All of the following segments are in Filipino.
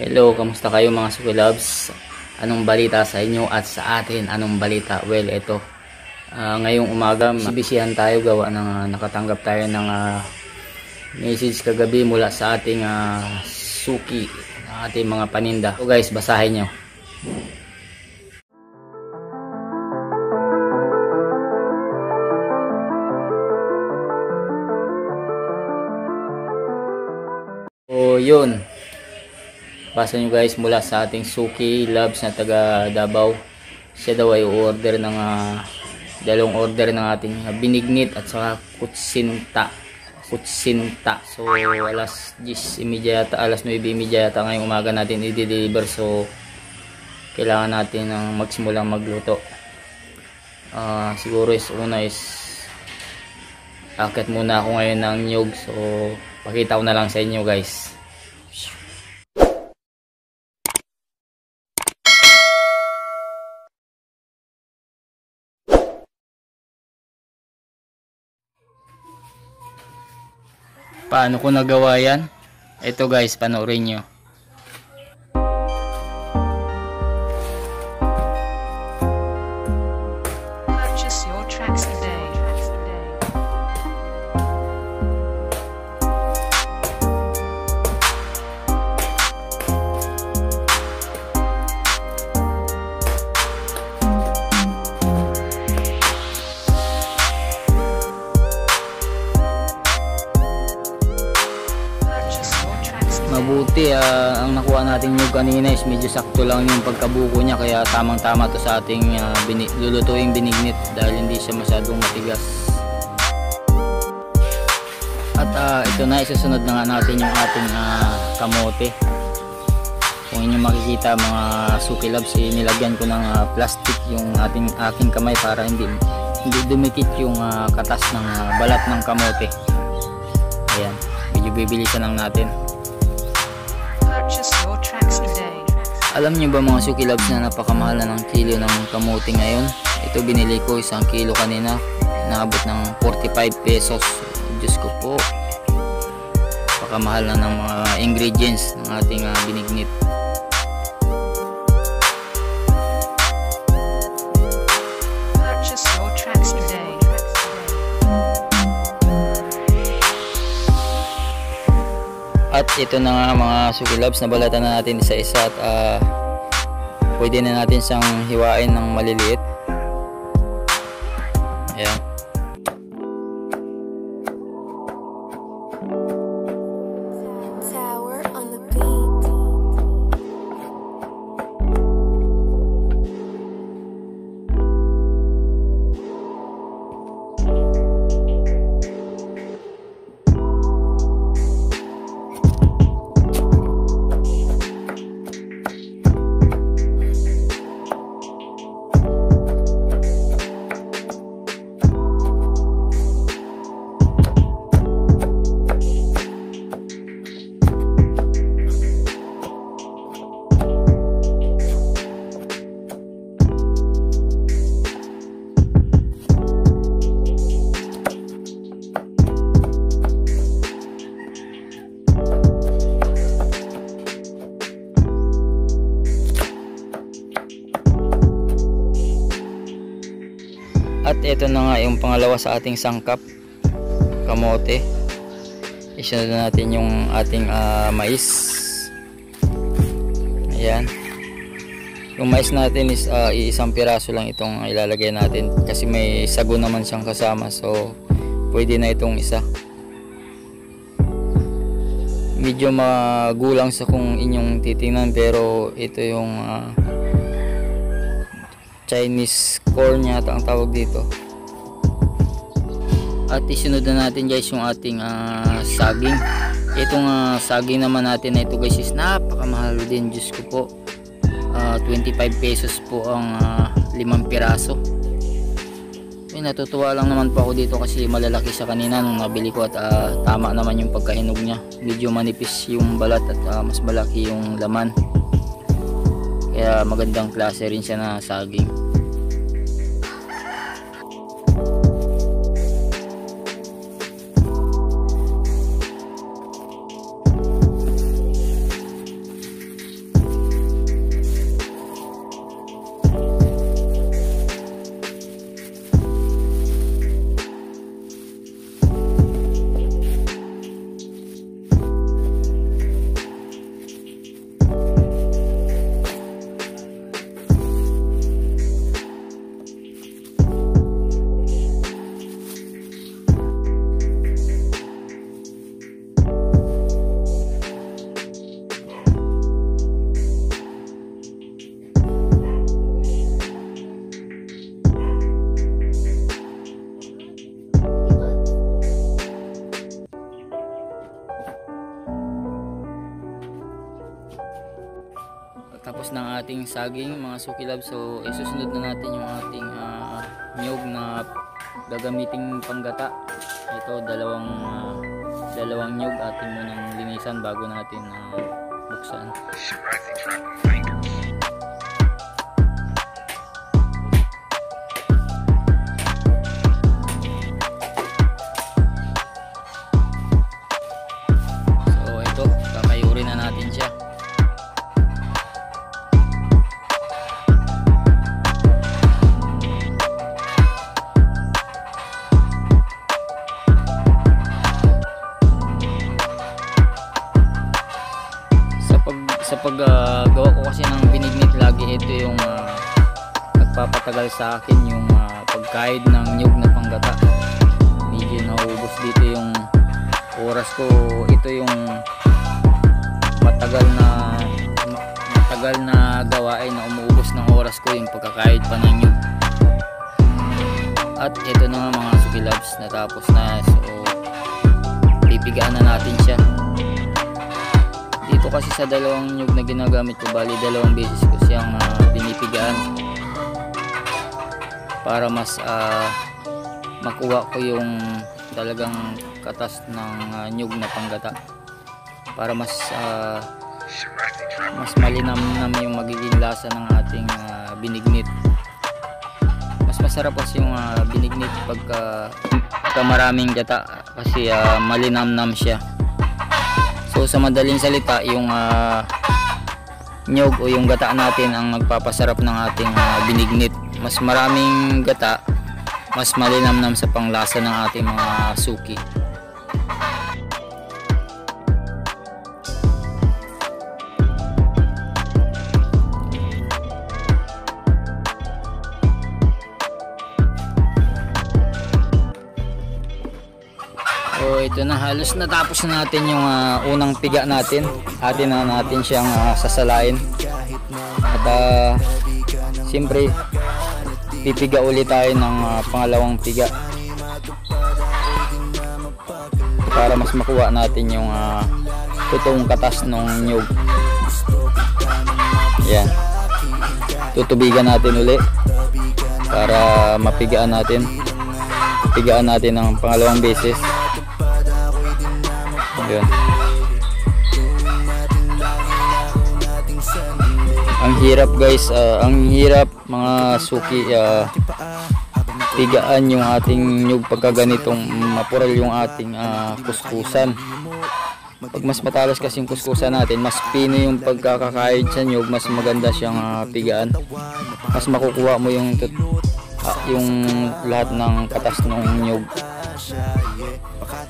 Hello, kamusta kayo mga Suki Loves? Anong balita sa inyo at sa atin? Anong balita? Well, ito. Uh, ngayong umaga, bisihan tayo gawa ng uh, nakatanggap tayo ng uh, message kagabi mula sa ating uh, suki, ating mga paninda. So guys, basahin nyo. So, yun. Basa nyo guys mula sa ating Suki Labs na taga Davao. Siya daw ay order ng uh, dalawang order ng ating binignit at saka kutsinta. Kutsinta. So alas 10.30 yata, alas 9.30 yata ngayong umaga natin i-deliver. So kailangan natin ng magsimulang magluto. Uh, siguro is una is akit muna ako ngayon ng nyug. So pakita ko na lang sa inyo guys. Paano ko nagawa yan? Ito guys, panoorin nyo. Medyo sakto lang yung pagkabuko niya kaya tamang tama to sa ating uh, bini lulutuing binignit dahil hindi siya masyadong matigas. At uh, ito na isusunod na nga natin yung ating uh, kamote. Kung inyo makikita mga suki labs eh, nilagyan ko ng uh, plastic yung ating aking kamay para hindi hindi dumikit yung uh, katas ng uh, balat ng kamote. Ayan medyo bibilisan lang natin Alam niyo ba mga Suki Loves na napakamahal na ng kilo ng kamuti ngayon? Ito binili ko isang kilo kanina. Naabot ng 45 pesos. Diyos ko po. Napakamahal na ng mga ingredients ng ating uh, binignit. At ito na nga mga suki loves, nabalatan na natin isa-isa at uh, pwede na natin siyang hiwain ng maliliit. Pangalawa sa ating sangkap. Kamote. Isunod na natin yung ating uh, mais. Ayan. Yung mais natin is uh, iisang piraso lang itong ilalagay natin. Kasi may sago naman siyang kasama. So, pwede na itong isa. Medyo magulang sa kung inyong titingnan pero ito yung uh, Chinese corn yata ang tawag dito at isunod na natin guys yung ating uh, saging. Itong uh, saging naman natin na ito guys is napakamahal din Diyos ko po. Uh, ah, 25 pesos po ang uh, limang piraso. Ay natutuwa lang naman po ako dito kasi malalaki sa kanina nung nabili ko at uh, tama naman yung pagkahinog niya. Medyo manipis yung balat at uh, mas malaki yung laman. Kaya magandang klase rin siya na saging saging mga suki love. So isusunod na natin yung ating uh, nyog na gagamiting panggata. Ito dalawang uh, dalawang nyog ating munang linisan bago natin uh, buksan sa akin yung uh, pagkaid ng nyug na panggata. Medyo nauubos dito yung oras ko. Ito yung matagal na ma- matagal na gawain na umuubos ng oras ko yung pagkakaid pa ng nyug. At ito na nga mga sukilabs natapos na. So pipigaan na natin siya. Dito kasi sa dalawang nyug na ginagamit ko bali dalawang beses ko siyang ah, pinipigaan para mas ah, makuha ko yung talagang katas ng ah, nyug na panggata. Para mas ah, mas malinamnam yung magiging lasa ng ating ah, binignit. Mas masarap kasi yung ah, binignit pagka, pagka maraming gata kasi ah, malinamnam siya. So sa madaling salita, yung uh, nyog o yung gata natin ang magpapasarap ng ating ah, binignit. Mas maraming gata, mas malinamnam sa panglasa ng ating mga suki. So ito na halos natapos na natin yung ah, unang piga natin. Atin na natin siyang ah, sasalain. At uh, siyempre pipiga ulit tayo ng ah, pangalawang piga. Para mas makuha natin yung uh, totoong katas ng nyug. Yan. Tutubigan natin uli para mapigaan natin. Pigaan natin ng pangalawang beses. Yun. Ang hirap guys, ah, ang hirap mga suki ah, tigaan yung ating nyug pagka ganitong mapural yung ating ah, kuskusan. Pag mas matalas kasi yung kuskusan natin, mas pino yung pagkakakaid sa nyug, mas maganda siyang ah, pigaan. Mas makukuha mo yung ah, yung lahat ng katas ng nyug.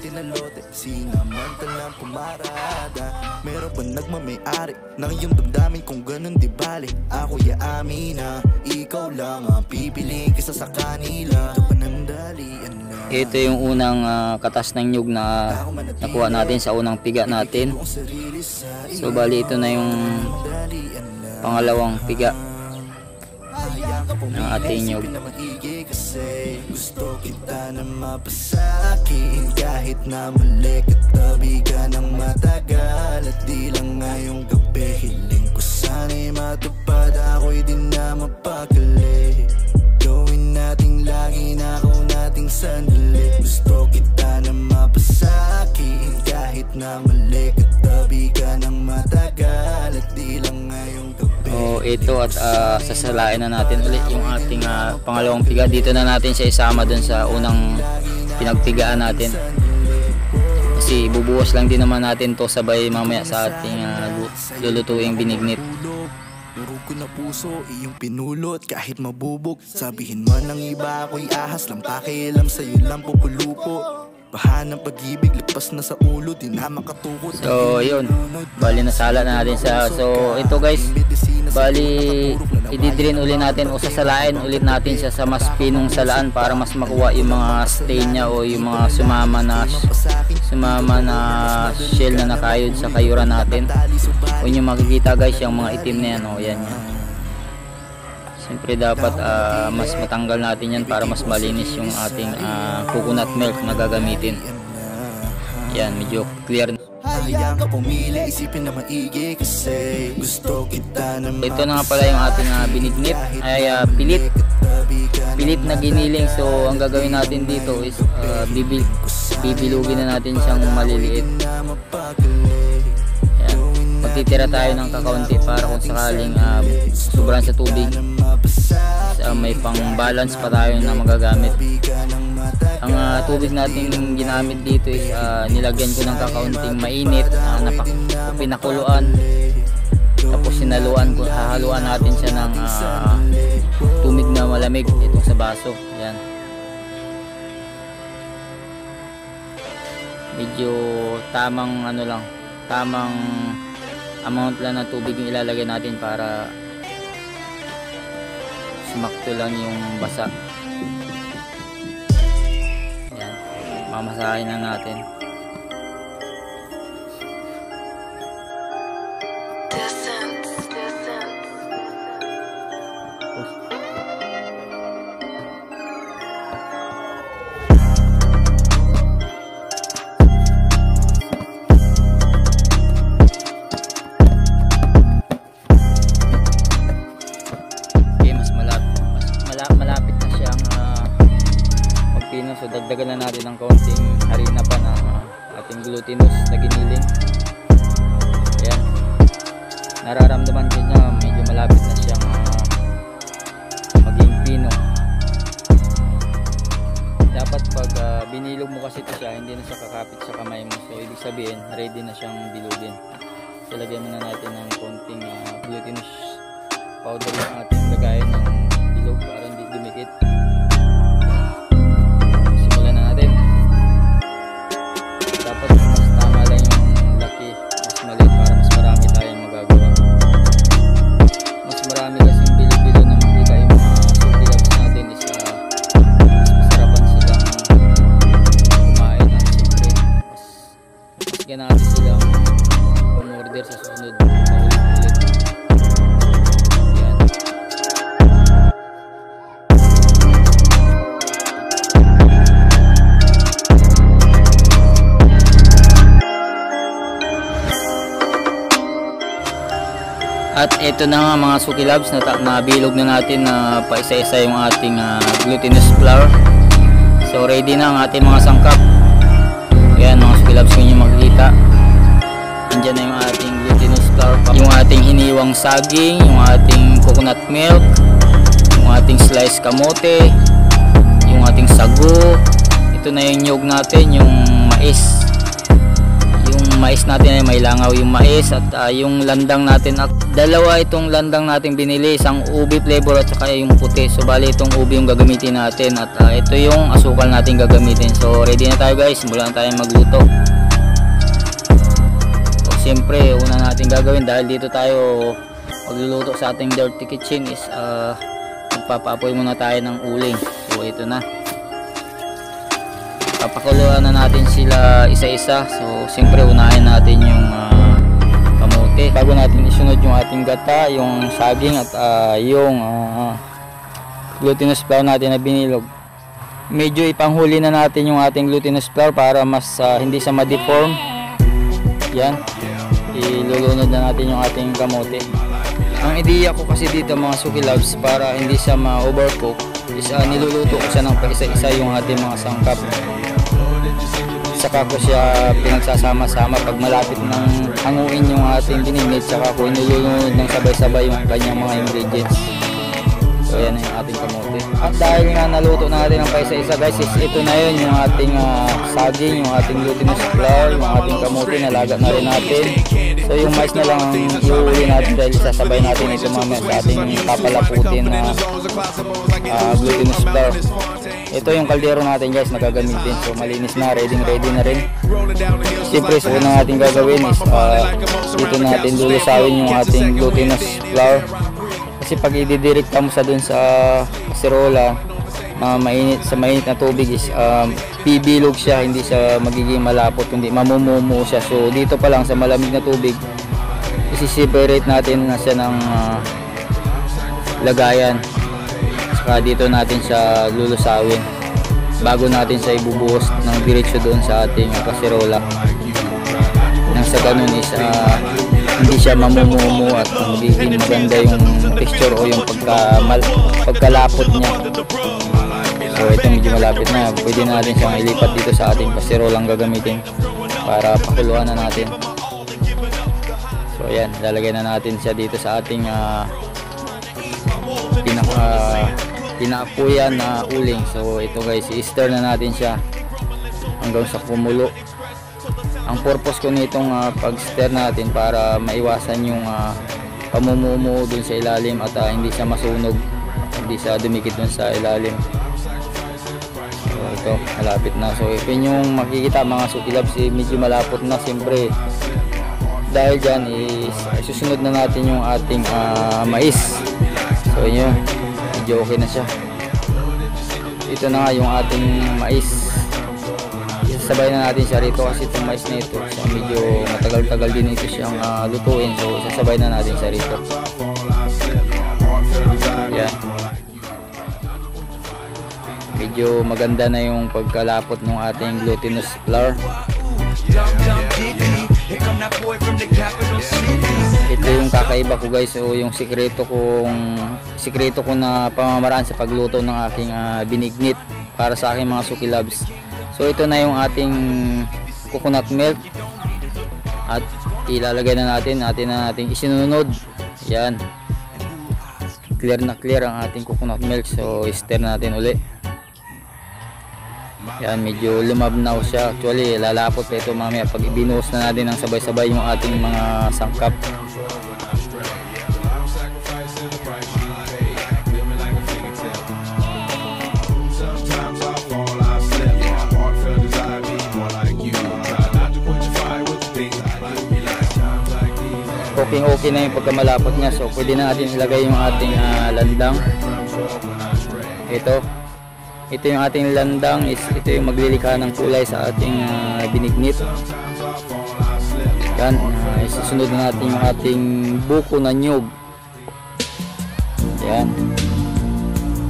Makati na lote, sinamantala pumarada. Meron ba nagmamayari ng iyong damdamin kung ganun di bali Ako yaamin na ikaw lang ang pipiliin kisa sa kanila. Ito panandalian lang Ito yung unang ah, katas ng nyug na nakuha natin sa unang piga natin. ang So bali ito na yung pangalawang piga ng ating kasi Gusto kita na mapasakin Kahit na mali katabi ka ng matagal At di lang ngayong gabi Hiling ko sana'y matupad. Ako'y di na mapakali. Gawin nating lagi na ako nating sandali. Gusto kita na mapasakin Kahit na mali katabi ka ng matagal At di lang ngayong gabi So ito at ah, sasalain na natin ulit yung ating ah, pangalawang piga. Dito na natin siya isama dun sa unang pinagpigaan natin. Kasi bubuwas lang din naman natin to sabay mamaya sa ating lu- lulutuing binignit. Durog ko na puso, iyong pinulot kahit mabubog Sabihin man ng iba ako'y ahas lang Pakialam sa'yo lang pupulupo Baha ng pag-ibig, lipas na sa ulo Di na makatukot So yun, bali nasala na natin sa So ito guys, bali ididrin uli natin o sasalain ulit natin siya sa mas pinong salaan para mas makuha yung mga stain niya o yung mga sumama na sumama na shell na nakayod sa kayuran natin. Kung yung makikita guys, yung mga itim na yan, o yan yan. Siyempre dapat ah, mas matanggal natin yan para mas malinis yung ating ah, coconut milk na gagamitin. Yan, medyo clear na. hayaan ka pumili Isipin na maigi kasi Gusto kita na Ito na nga pala yung ating uh, binignit ay uh, pilit pilit na giniling so ang gagawin natin dito is uh, bibil bibilugin na natin siyang maliliit Ayan. magtitira tayo ng kakaunti para kung sakaling uh, sobrang sa tubig uh, may pang balance pa tayo na magagamit. Ang uh, tubig natin ginamit dito is uh, nilagyan ko ng kakaunting mainit uh, napak pinakuluan. Tapos sinaluan ko hahaluan natin siya ng uh, tumig na malamig itong sa baso. Yan medyo tamang ano lang tamang amount lang ng tubig yung ilalagay natin para sumakto lang yung basa. Yan. Mamasahin na natin na natin ng kaunting harina pa ng ating glutinous na giniling. Ayan. Nararamdaman ko niya medyo malapit na siyang uh, maging pino. Dapat pag uh, binilog mo kasi ito siya, hindi na siya kakapit sa kamay mo. So ibig sabihin, ready na siyang bilugin. So lagyan natin ng konting uh, glutinous powder yung ating lagayan ng bilog para hindi dumikit ito na nga mga Suki Labs na nabilog na natin na paisa-isa yung ating ah, glutinous flour. So ready na ang ating mga sangkap. Ayan mga Suki Labs kung nyo makikita. Andyan na yung ating glutinous flour. Yung ating hiniwang saging, yung ating coconut milk, yung ating sliced kamote, yung ating sago. Ito na yung nyog natin, yung mais yung mais natin ay may langaw yung mais at ah, yung landang natin at dalawa itong landang natin binili isang ubi flavor at saka yung puti. So bali itong ubi yung gagamitin natin at ah, ito yung asukal natin gagamitin. So ready na tayo guys. Simulan tayo magluto. So siyempre una natin gagawin dahil dito tayo magluluto sa ating dirty kitchen is uh, magpapaapoy muna tayo ng uling. So ito na papakuluan na natin sila isa-isa. So siyempre unahin natin yung ah, kamote. Bago natin isunod yung ating gata yung saging at ah, yung ah, glutinous flour natin na binilog. Medyo ipanghuli na natin yung ating glutinous flour para mas ah, hindi siya ma-deform. Yan. Ilulunod na natin yung ating kamote. Ang ideya ko kasi dito mga suki loves para hindi siya ma-overcook is ah, niluluto ko siya ng paisa-isa yung ating mga sangkap saka ko siya pinagsasama-sama pag malapit ng hanguin yung ating dinimit. Saka ko inulunod ng sabay-sabay yung kanyang mga ingredients. So yan yung ating kamote. At dahil nga naluto natin ng paisa-isa guys is ito na yun yung ating ah, saging yung ating glutinous flour yung ating kamote nalaga na rin natin. So yung mais na lang ang iuwi natin dahil sasabay natin ito mamaya sa ating papalaputin na ah, glutinous flour ito yung kaldero natin guys na gagamitin so malinis na ready ready na rin. Siyempre so unang ating gagawin is ah, dito natin lulusawin yung ating glutinous flour. Kasi pag ididirect mo sa dun sa kaserola na mainit sa mainit na tubig is um, bibilog siya hindi siya magiging malapot kundi mamumumo siya. So dito pa lang sa malamig na tubig isi-separate natin na siya ng ah, lagayan saka dito natin siya lulusawin. Bago natin siya ibubuhos ng diretsyo doon sa ating kaserola. Nang sa ganun is ah, hindi siya mamumumu at magiging maganda yung texture o yung pagka, pagkalapot niya. So ito medyo malapit na. Pwede natin siyang ilipat dito sa ating kasirolang gagamitin para pakuluan na natin. So ayan. Lalagay na natin siya dito sa ating uh, pinaka pinaakuyan na uling. So ito guys i-stir na natin siya hanggang sa kumulo. Ang purpose ko nitong uh, pag-stir natin para maiwasan yung uh, pamumumo dun sa ilalim at uh, hindi siya masunog hindi siya dumikit dun sa ilalim. So ito malapit na. So ito yung makikita mga sukilabs eh, medyo malapot na siyempre. Dahil dyan is susunod na natin yung ating uh, mais. So yun medyo okay na siya. Ito na nga yung ating mais. Isasabay na natin siya rito kasi itong mais na ito so medyo matagal-tagal din ito siyang uh, lutuin. So isasabay na natin siya rito. Yan medyo maganda na yung pagkalapot ng ating glutinous flour ito yung kakaiba ko guys. So yung sikreto kong sikreto ko na pamamaraan sa pagluto ng aking uh, binignit para sa aking mga suki loves. So ito na yung ating coconut milk. At ilalagay na natin natin na natin isinunod. Yan. Clear na clear ang ating coconut milk. So stir natin uli yan, medyo lumabnaw siya. Actually, lalapot pa ito mamaya pag ibinuhos na natin ng sabay-sabay yung ating mga sangkap. Okay okay na yung pagkamalapot niya so pwede na natin ilagay yung ating uh, landang ito ito yung ating landang is ito yung maglilikha ng kulay sa ating uh, binignit. Yan uh, isusunod na natin yung ating buko na nyug. Yan.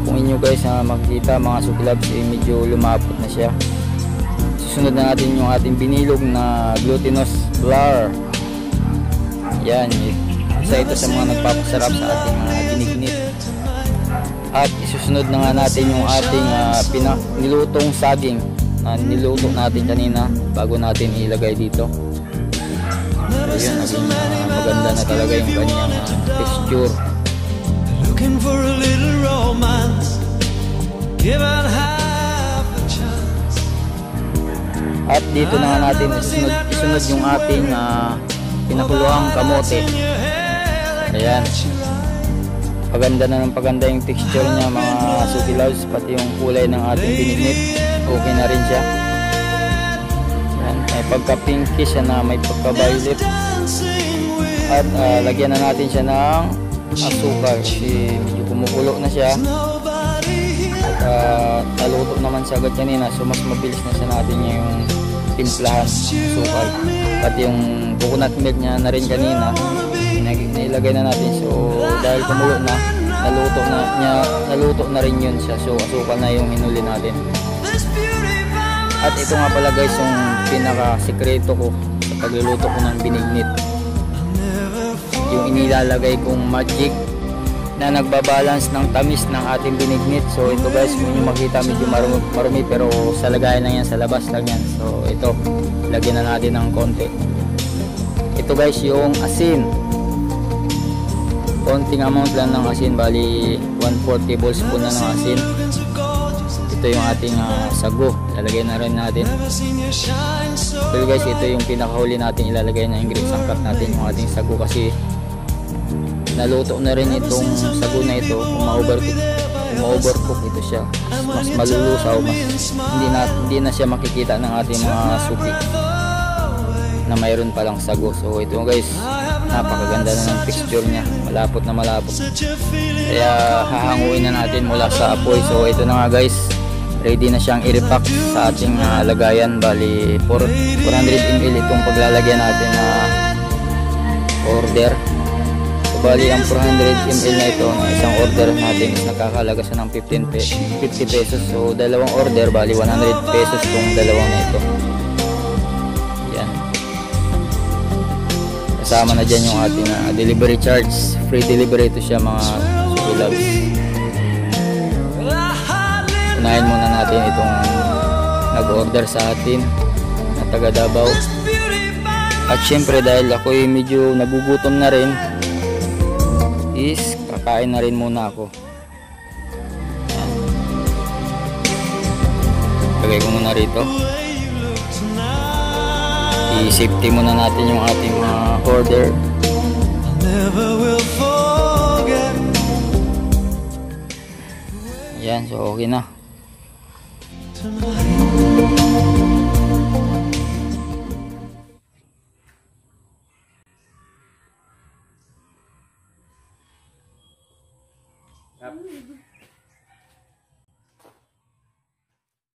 Kung inyo guys na uh, makikita mga sukilabs eh, medyo lumapot na siya. Susunod na natin yung ating binilog na glutinous flour. Yan isa ito sa mga nagpapasarap sa ating uh, binignit at isusunod na nga natin yung ating uh, pina, nilutong saging na niluto natin kanina bago natin ilagay dito. So yun naging uh, maganda na talaga yung kanyang uh, texture. Looking for a little romance. Given half a chance. At dito na nga natin isunod, isunod yung ating uh, pinakuluang kamote. ayan paganda na ng paganda yung texture niya mga suki loves pati yung kulay ng ating binignit okay na rin siya. Yan, may pagka pinky siya na may pagka violet at uh, lagyan na natin siya ng asukal kasi medyo kumukulo na siya. At uh, naluto naman siya agad kanina so mas mabilis na siya natin yung timplahan asukal. Pati yung coconut milk niya na rin kanina nilagay na natin. So dahil kumulo na naluto na niya naluto na rin yun siya. So asukal na yung hinuli natin. At ito nga pala guys yung pinaka sekreto ko sa pagluluto ko ng binignit. Yung inilalagay kong magic na nagbabalance ng tamis ng ating binignit. So ito guys kung nyo makita medyo marumi, marumi pero sa lagayan lang yan sa labas lang yan. So ito lagyan na natin ng konti. Ito guys yung asin konting amount lang ng asin bali 1 4 tablespoon na ng asin. Ito yung ating uh, sago. Ilalagay na rin natin. So guys ito yung pinakahuli natin ilalagay na ingredients. Sangkap natin yung ating sago kasi naluto na rin itong sago na ito. Kung ma-overcook ma-overcook ito siya. Mas malulusaw mas hindi na, hindi na siya makikita ng ating mga suki na mayroon palang sago. So ito guys napakaganda na ng texture niya. Malapot na malapot. Kaya hahanguin na natin mula sa apoy. So ito na nga guys. Ready na siyang i-repack sa ating uh, lagayan. Bali 4, 400 ml itong paglalagyan natin na uh, order. So bali ang 400 ml na ito na isang order natin is nakakalaga siya ng 15 pe 50 pesos. So dalawang order bali 100 pesos itong dalawang na ito kasama na dyan yung ating ah, delivery charge. Free delivery ito siya mga Suki Loves. Unahin muna natin itong nag-order sa atin na taga Davao. At syempre dahil ako'y medyo nagugutom na rin is kakain na rin muna ako. Lagay ko muna rito. I-safety muna natin yung ating ah, order. Never will forget Yan, so okay na. Kap,